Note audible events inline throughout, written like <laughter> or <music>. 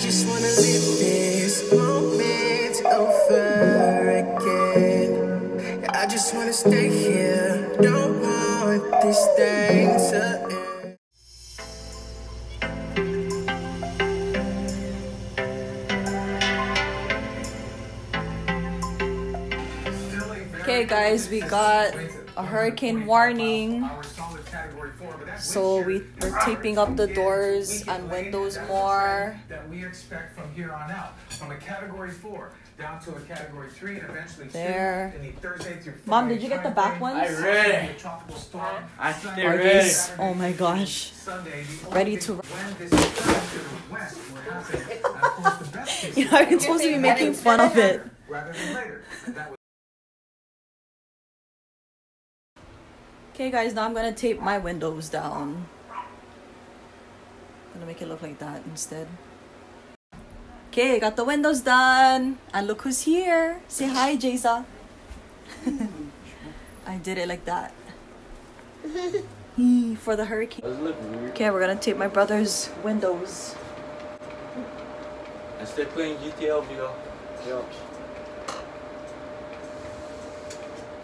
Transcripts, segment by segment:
just wanna live this moment over again. I just wanna stay here. Don't want this thing to end. Okay, guys, we got a hurricane warning. So we, we're taping up the doors and windows more. That we expect from here on out, from a category four down to a category three and eventually two There. in the Thursday through Mom, did you get the back timeframe. ones? I read it. The tropical storm. I Sunday, stay Are ready. these? Oh my gosh. Sunday, Ready to- when this is done to the west will happen. And of course, the best case <laughs> You know, I'm supposed to be making fun of it. Okay, guys, now I'm gonna tape my windows down. I'm Gonna make it look like that instead. Okay, got the windows done. And look who's here. Say hi, Jasa. <laughs> I did it like that. <laughs> Hee, For the hurricane. Does it look weird? Okay, we're gonna tape my brother's windows. I still playing GTA VR. Yep.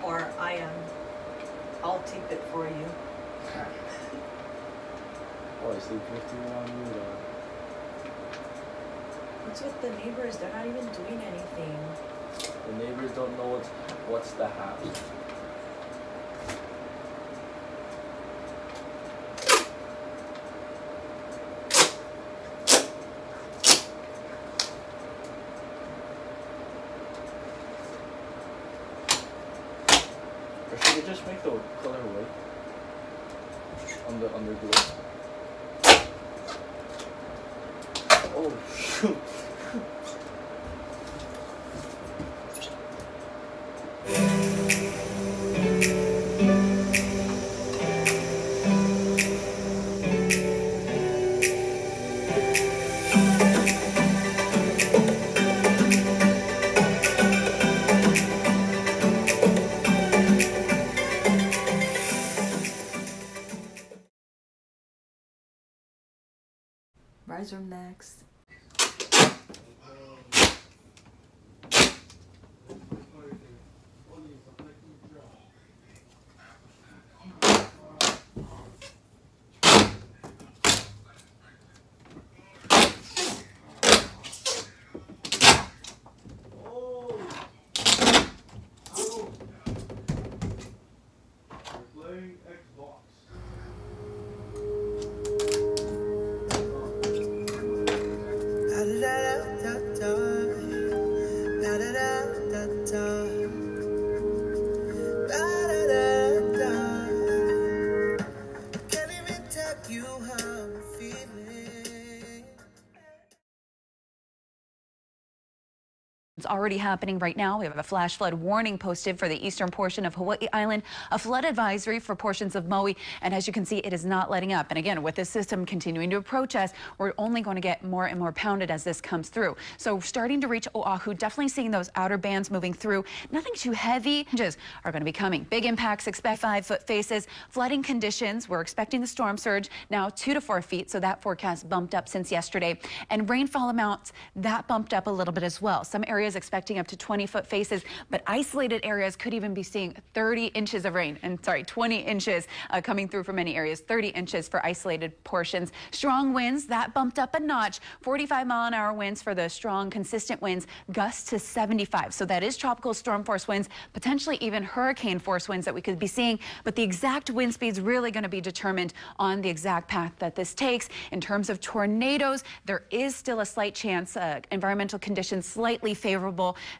Or I am. I'll tape it for you. Oh, I sleep 51 you What's with the neighbors? They're not even doing anything. The neighbors don't know what's what's the house. Or should we just make the color white? On the underglow. Oh <laughs> shoot. Rise room It's already happening right now. We have a flash flood warning posted for the eastern portion of Hawaii Island, a flood advisory for portions of Maui, and as you can see, it is not letting up. And again, with this system continuing to approach us, we're only going to get more and more pounded as this comes through. So starting to reach Oahu, definitely seeing those outer bands moving through. Nothing too heavy. Changes are going to be coming. Big impacts, expect five foot faces, flooding conditions. We're expecting the storm surge now two to four feet, so that forecast bumped up since yesterday. And rainfall amounts, that bumped up a little bit as well. Some areas expecting up to 20 foot faces, but isolated areas could even be seeing 30 inches of rain. And sorry, 20 inches uh, coming through for many areas, 30 inches for isolated portions. Strong winds, that bumped up a notch. 45 mile an hour winds for the strong, consistent winds, gusts to 75. So that is tropical storm force winds, potentially even hurricane force winds that we could be seeing. But the exact wind speeds really going to be determined on the exact path that this takes. In terms of tornadoes, there is still a slight chance, uh, environmental conditions slightly favorable.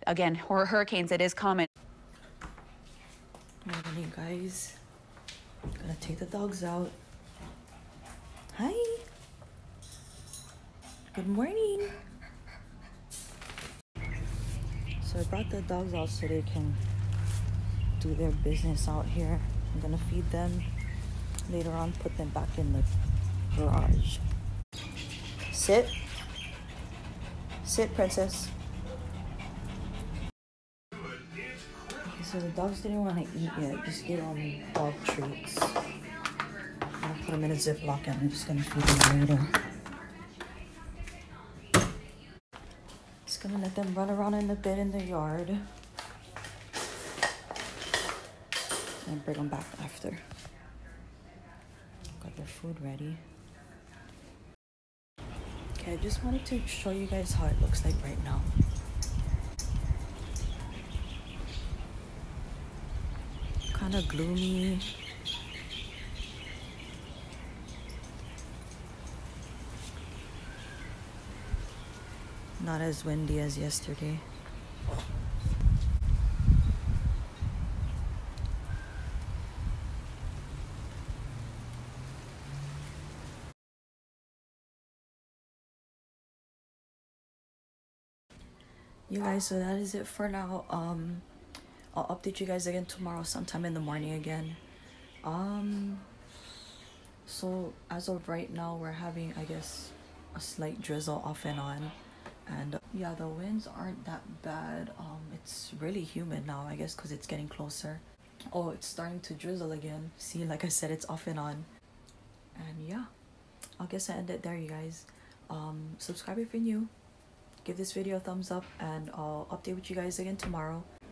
Again, hur- hurricanes, it is common. Morning, guys. Gonna take the dogs out. Hi. Good morning. So I brought the dogs out so they can do their business out here. I'm gonna feed them. Later on, put them back in the garage. Sit. Sit, princess. So the dogs didn't want to eat yet. Just get on dog treats. I'm gonna put them in a Ziploc and I'm just gonna feed them later. Just gonna let them run around in the bed in the yard. And bring them back after. Got their food ready. Okay, I just wanted to show you guys how it looks like right now. Kind of gloomy. Not as windy as yesterday. You guys, so that is it for now. Um, I'll update you guys again tomorrow, sometime in the morning again. Um, so as of right now, we're having, I guess, a slight drizzle off and on. And yeah the winds aren't that bad. Um it's really humid now i guess because it's getting closer. Oh it's starting to drizzle again. See like i said it's off and on. And yeah i guess i end it there you guys. Um subscribe if you're new. Give this video a thumbs up and i'll update with you guys again tomorrow